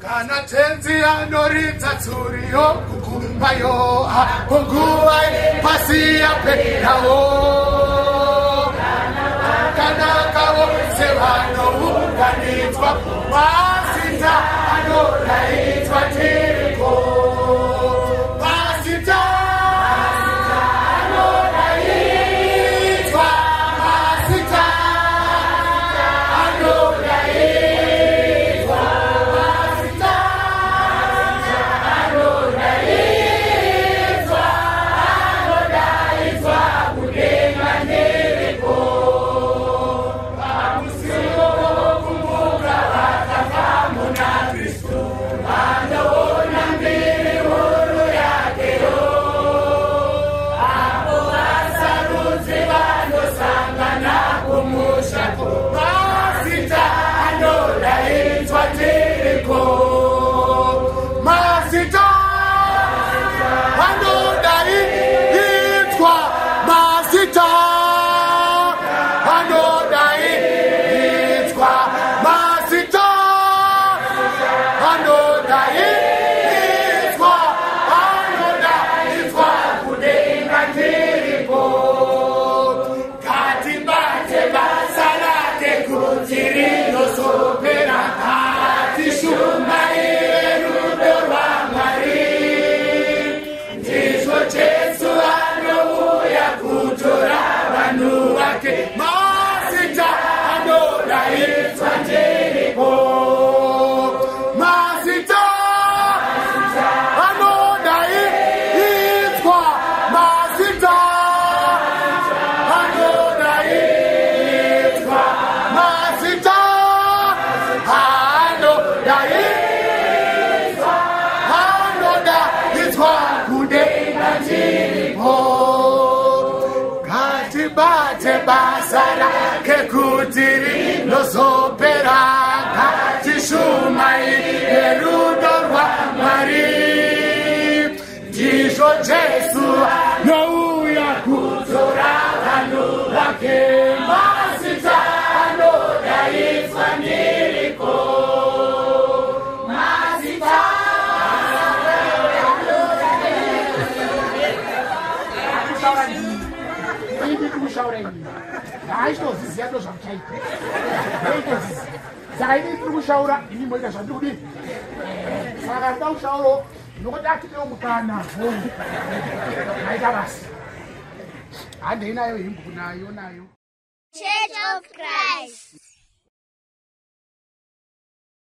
kana tenzi anoridza tsuri yokukumbayo kunguva pasi yaperawo kana kava Tick tock! Okay. ngatibate basa rake kuti rinozopera ngatishumaire rudo rwamwari ndizvo jesu nouya kudzora vanhu vake haitoziziya do zvakuchaita saka inii tiri kushaura ini moita zvandiudi saka ndida kushaurawo nokuti atideomukana maita basi handei nayo himbu nayo nayo